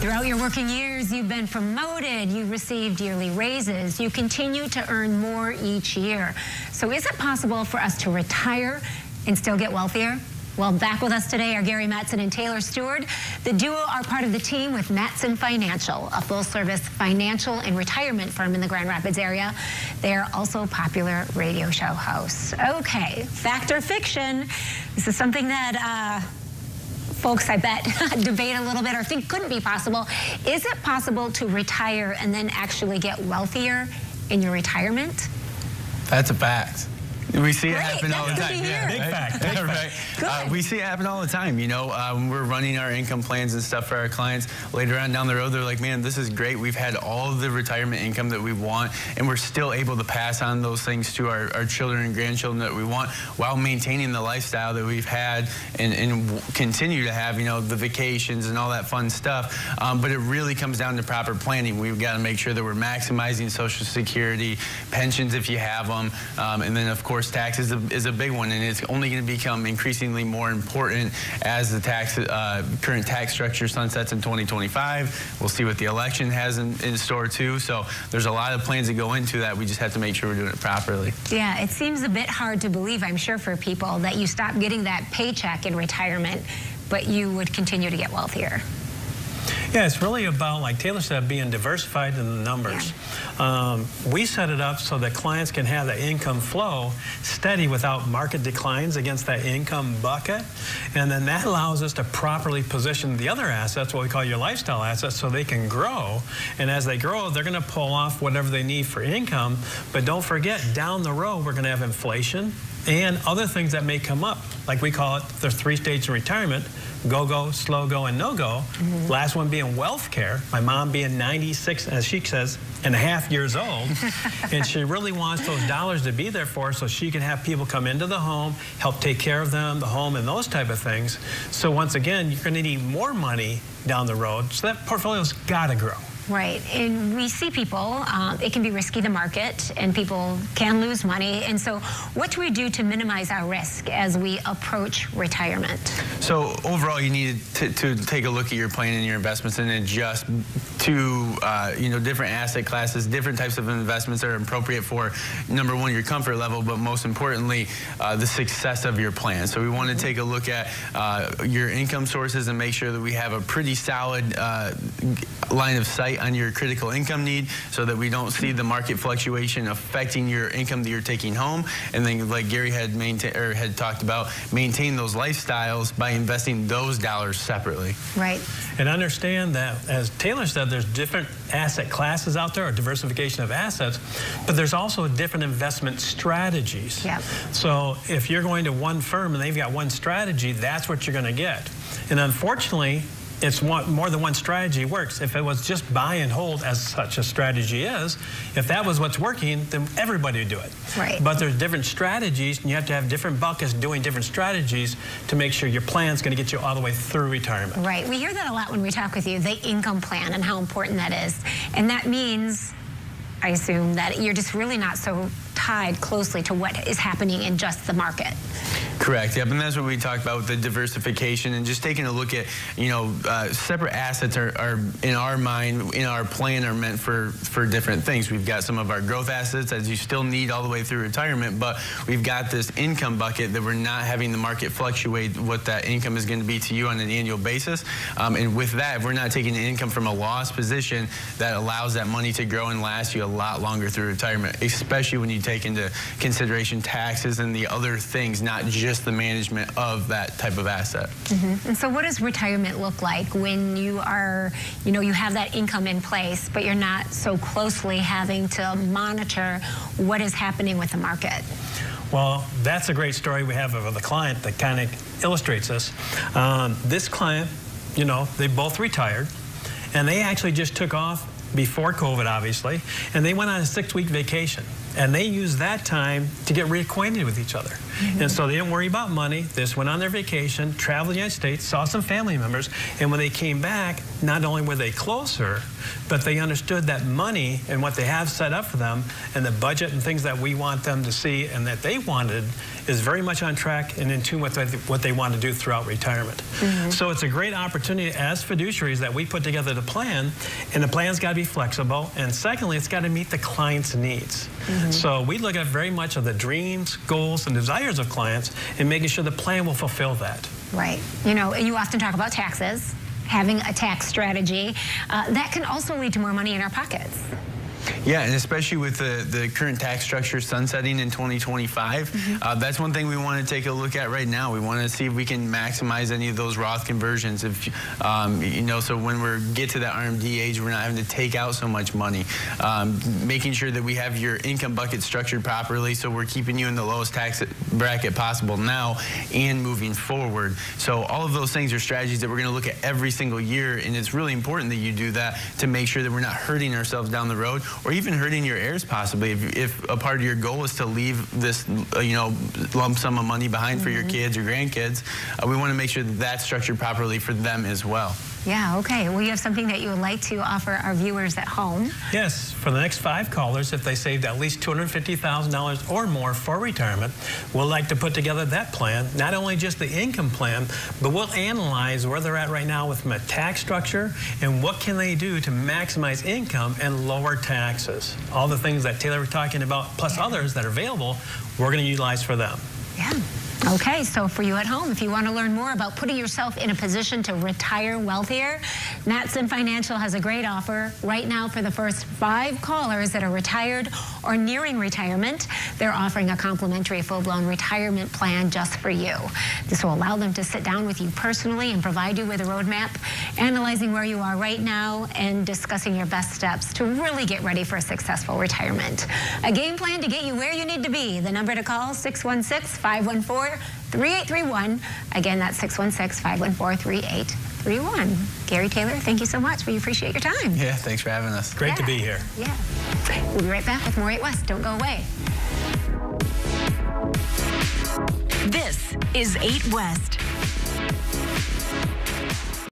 Throughout your working years, you've been promoted, you've received yearly raises, you continue to earn more each year. So is it possible for us to retire and still get wealthier? Well, back with us today are Gary Mattson and Taylor Steward. The duo are part of the team with Mattson Financial, a full-service financial and retirement firm in the Grand Rapids area. They are also popular radio show hosts. Okay, fact or fiction? This is something that uh, folks, I bet, debate a little bit or think couldn't be possible. Is it possible to retire and then actually get wealthier in your retirement? That's a fact. We see Great, it happen all the time. to hear. Big fact. Big right. Good. Uh, we see it happen all the time. You know, uh, when we're running our income plans and stuff for our clients, later on down the road, they're like, man, this is great. We've had all the retirement income that we want, and we're still able to pass on those things to our, our children and grandchildren that we want while maintaining the lifestyle that we've had and, and continue to have, you know, the vacations and all that fun stuff. Um, but it really comes down to proper planning. We've got to make sure that we're maximizing Social Security, pensions if you have them, um, and then, of course, taxes is a, is a big one, and it's only going to become increasingly more important as the tax uh, current tax structure sunsets in 2025. We'll see what the election has in, in store too. So there's a lot of plans that go into that. We just have to make sure we're doing it properly. Yeah, it seems a bit hard to believe, I'm sure, for people that you stop getting that paycheck in retirement, but you would continue to get wealthier. Yeah, it's really about, like Taylor said, being diversified in the numbers. Um, we set it up so that clients can have the income flow steady without market declines against that income bucket. And then that allows us to properly position the other assets, what we call your lifestyle assets, so they can grow. And as they grow, they're going to pull off whatever they need for income. But don't forget, down the road, we're going to have inflation and other things that may come up. Like we call it the three stages of retirement go-go, slow-go, and no-go. Mm-hmm. Last one being wealth care. My mom being 96, as she says, and a half years old. and she really wants those dollars to be there for her so she can have people come into the home, help take care of them, the home, and those type of things. So once again, you're going to need more money down the road. So that portfolio's got to grow. Right, and we see people, um, it can be risky to market, and people can lose money. And so, what do we do to minimize our risk as we approach retirement? So overall, you need to, to take a look at your plan and your investments and adjust to uh, you know different asset classes, different types of investments that are appropriate for number one your comfort level, but most importantly uh, the success of your plan. So we want to take a look at uh, your income sources and make sure that we have a pretty solid uh, line of sight on your critical income need, so that we don't see the market fluctuation affecting your income that you're taking home. And then, like Gary had maintain or had talked about, maintain those lifestyles by investing those dollars separately. Right. And understand that, as Taylor said, there's different asset classes out there, or diversification of assets, but there's also different investment strategies. Yep. So if you're going to one firm and they've got one strategy, that's what you're going to get. And unfortunately, it's one, more than one strategy works. If it was just buy and hold, as such a strategy is, if that was what's working, then everybody would do it. Right. But there's different strategies, and you have to have different buckets doing different strategies to make sure your plan's going to get you all the way through retirement. Right. We hear that a lot when we talk with you, the income plan and how important that is. And that means, I assume, that you're just really not so tied closely to what is happening in just the market. Correct. Yep, and that's what we talked about with the diversification and just taking a look at, you know, uh, separate assets are, are in our mind, in our plan, are meant for for different things. We've got some of our growth assets as you still need all the way through retirement, but we've got this income bucket that we're not having the market fluctuate what that income is going to be to you on an annual basis. Um, and with that, if we're not taking the income from a loss position, that allows that money to grow and last you a lot longer through retirement, especially when you take into consideration taxes and the other things, not just the management of that type of asset. And so what does retirement look like when you are, you know, you have that income in place, but you're not so closely having to monitor what is happening with the market? Well, that's a great story we have of the client that kind of illustrates this. Um, this client, you know, they both retired, and they actually just took off before COVID, obviously, and they went on a six-week vacation. And they used that time to get reacquainted with each other. Mm-hmm. And so they didn't worry about money. They just went on their vacation, traveled the United States, saw some family members, and when they came back, not only were they closer, but they understood that money and what they have set up for them and the budget and things that we want them to see and that they wanted is very much on track and in tune with what they want to do throughout retirement. Mm -hmm. So it's a great opportunity as fiduciaries that we put together the plan, and the plan's got to be flexible, and secondly, it's got to meet the client's needs. Mm -hmm. So we look at very much of the dreams, goals, and desires of clients and making sure the plan will fulfill that. Right. You know, you often talk about taxes having a tax strategy, uh, that can also lead to more money in our pockets. Yeah, and especially with the, the current tax structure sunsetting in 2025, mm -hmm. uh, that's one thing we want to take a look at right now. We want to see if we can maximize any of those Roth conversions. If um, you know, so when we get to that RMD age, we're not having to take out so much money. Um, making sure that we have your income bucket structured properly, so we're keeping you in the lowest tax bracket possible now and moving forward. So all of those things are strategies that we're going to look at every single year, and it's really important that you do that to make sure that we're not hurting ourselves down the road or even hurting your heirs possibly if, if a part of your goal is to leave this, uh, you know, lump sum of money behind mm -hmm. for your mm-hmm. kids or grandkids, uh, we want to make sure that that's structured properly for them as well. Yeah, okay. Well, you have something that you would like to offer our viewers at home. Yes, for the next five callers, if they saved at least $250,000 or more for retirement, we'll like to put together that plan, not only just the income plan, but we'll analyze where they're at right now with a tax structure and what can they do to maximize income and lower taxes. All the things that Taylor was talking about, plus yeah. others that are available, we're going to utilize for them. Yeah. Okay, so for you at home, if you want to learn more about putting yourself in a position to retire wealthier, Mattson Financial has a great offer right now for the first five callers that are retired or nearing retirement. They're offering a complimentary full-blown retirement plan just for you. This will allow them to sit down with you personally and provide you with a roadmap, analyzing where you are right now and discussing your best steps to really get ready for a successful retirement. A game plan to get you where you need to be. The number to call, 616 514 3831. Again, that's 616 514 3831. Gary Taylor, thank you so much. We appreciate your time. Yeah, thanks for having us. Great yeah. to be here. Yeah. We'll be right back with more 8 West. Don't go away. This is 8 West.